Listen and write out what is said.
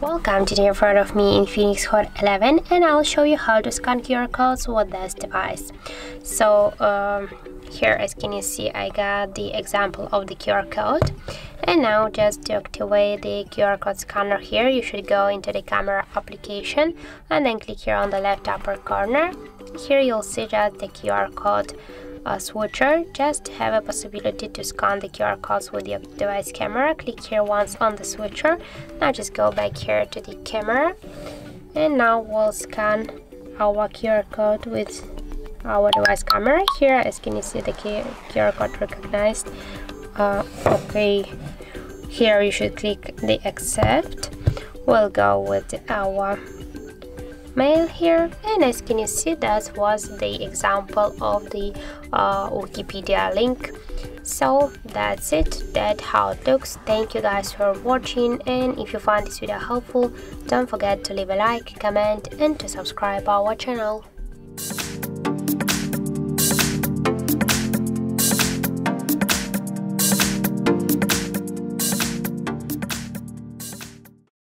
Welcome today in front of me Infinix Hot 11 and I'll show you how to scan QR codes with this device. So um, here as can you see I got the example of the QR code and now just to activate the QR code scanner here you should go into the camera application and then click here on the left upper corner. Here you'll see just the QR code uh, switcher just have a possibility to scan the QR codes with your device camera. Click here once on the switcher now just go back here to the camera. And now we'll scan our QR code with our device camera. Here as can you see the QR code recognized. Uh, okay. Here you should click the accept. We'll go with our mail here. And as can you see? That was the example of the uh, Wikipedia link. So that's it. That's how it looks. Thank you guys for watching. And if you find this video helpful don't forget to leave a like comment and to subscribe our channel